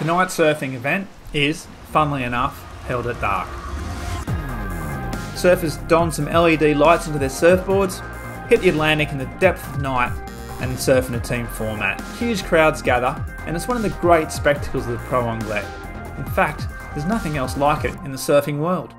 The night surfing event is, funnily enough, held at dark. Surfers don some LED lights into their surfboards, hit the Atlantic in the depth of night, and surf in a team format. Huge crowds gather, and it's one of the great spectacles of the Pro Anglet. In fact, there's nothing else like it in the surfing world.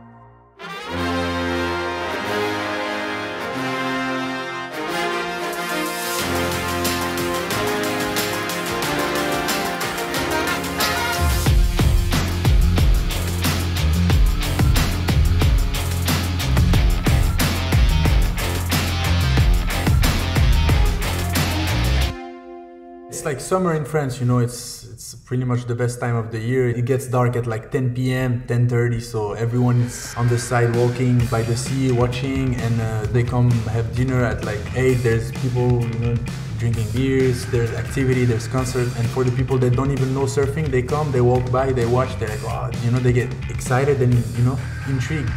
Like summer in France, you know, it's it's pretty much the best time of the year. It gets dark at like 10 p.m., 10:30, so everyone's on the side walking by the sea, watching, and uh, they come have dinner at like 8. There's people, you know, drinking beers, there's activity, there's concert, and for the people that don't even know surfing, they come, they walk by, they watch, they're like, oh, you know, they get excited and you know, intrigued.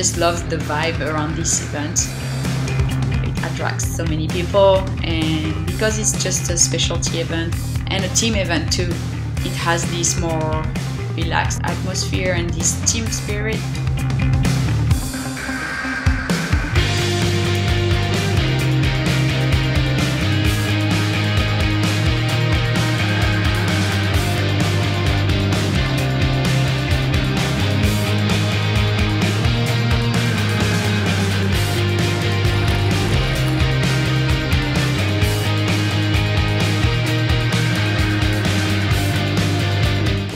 Just love the vibe around this event. It attracts so many people, and because it's just a specialty event and a team event too, it has this more relaxed atmosphere and this team spirit.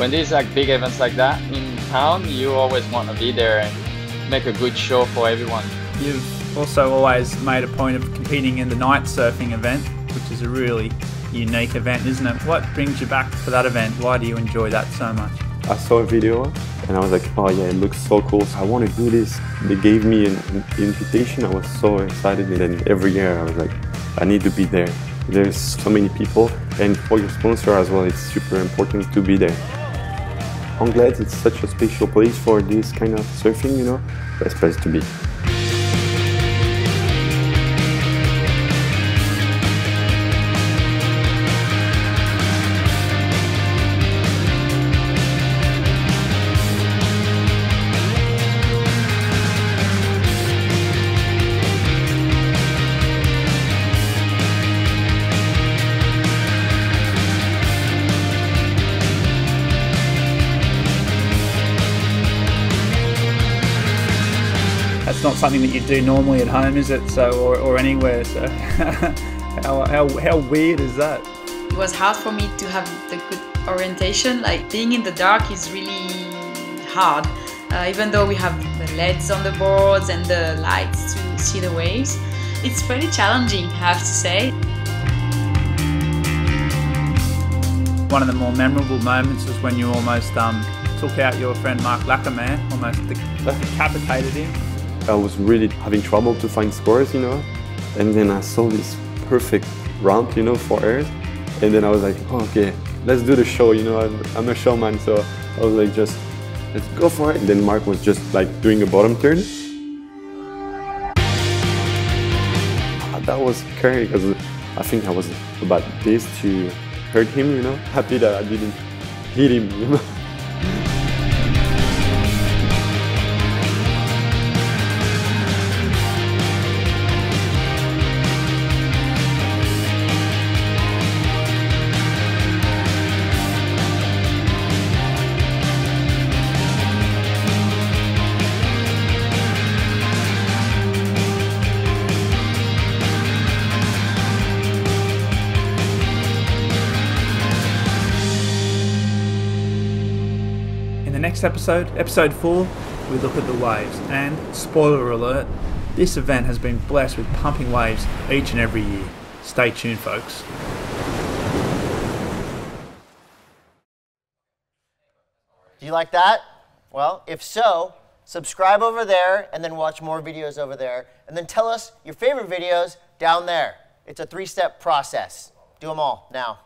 When there's like big events like that in town, you always want to be there and make a good show for everyone. You've also always made a point of competing in the night surfing event, which is a really unique event, isn't it? What brings you back for that event? Why do you enjoy that so much? I saw a video and I was like, oh yeah, it looks so cool. So I want to do this. They gave me an, an invitation. I was so excited. And then every year I was like, I need to be there. There's so many people. And for your sponsor as well, it's super important to be there. Anglet, it's such a special place for this kind of surfing, you know. Best place to be. Not something that you do normally at home, is it? So, or, or anywhere. So, how, how, how weird is that? It was hard for me to have the good orientation. Like being in the dark is really hard. Uh, even though we have the LEDs on the boards and the lights to see the waves, it's pretty challenging, I have to say. One of the more memorable moments was when you almost um, took out your friend Marc Lacomare, almost decapitated him. I was really having trouble to find scores, you know. And then I saw this perfect ramp, you know, for airs. And then I was like, oh, okay, let's do the show, you know. I'm, I'm a showman, so I was like, just let's go for it. And then Marc was just like doing a bottom turn. Ah, That was scary because I think I was about this to hurt him, you know. Happy that I didn't hit him, you know. next episode, episode 4, we look at the waves. And, spoiler alert, this event has been blessed with pumping waves each and every year. Stay tuned, folks. Do you like that? Well, if so, subscribe over there and then watch more videos over there. And then tell us your favorite videos down there. It's a three step process. Do them all now.